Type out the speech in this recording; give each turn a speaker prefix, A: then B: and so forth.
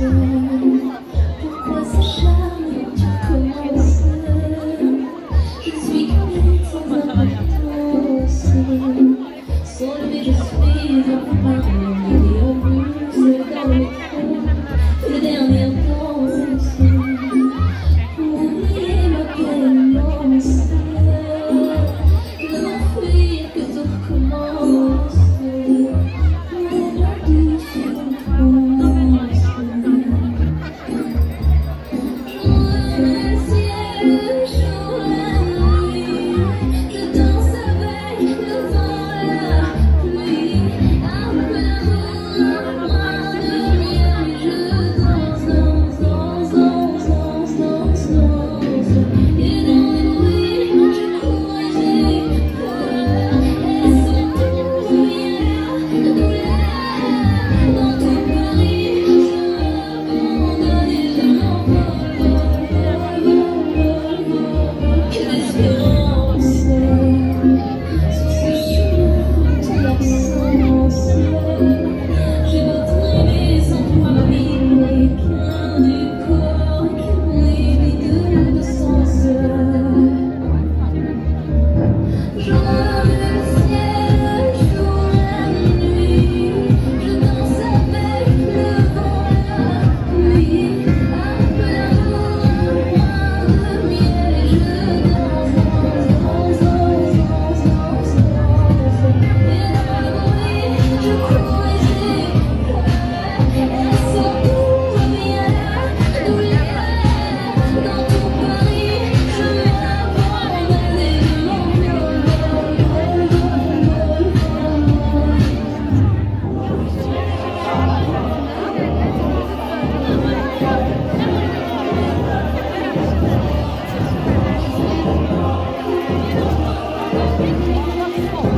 A: you. 頑張れよ